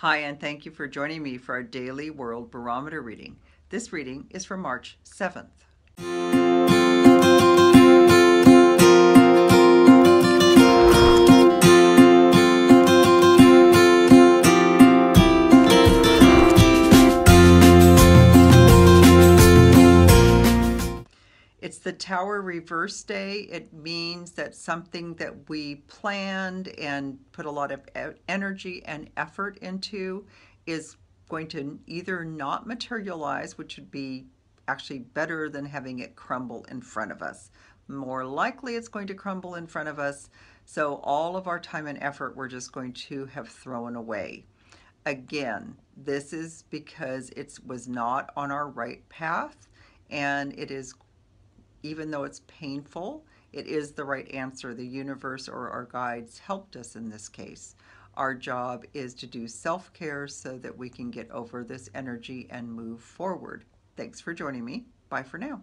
Hi, and thank you for joining me for our daily World Barometer reading. This reading is for March 7th. It's the Tower Reverse Day. It means that something that we planned and put a lot of energy and effort into is going to either not materialize, which would be actually better than having it crumble in front of us. More likely it's going to crumble in front of us, so all of our time and effort we're just going to have thrown away. Again, this is because it was not on our right path and it is even though it's painful, it is the right answer. The universe or our guides helped us in this case. Our job is to do self care so that we can get over this energy and move forward. Thanks for joining me. Bye for now.